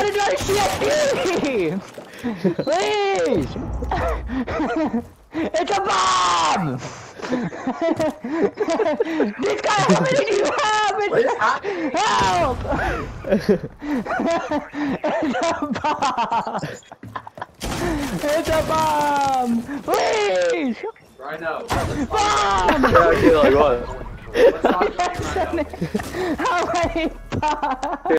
How did I see a CSP! Please! it's a bomb! this guy, how many do you have? It's happening? help! it's a bomb! It's a bomb! Please! Right now. Bomb! Yeah, okay, like what? How many bombs?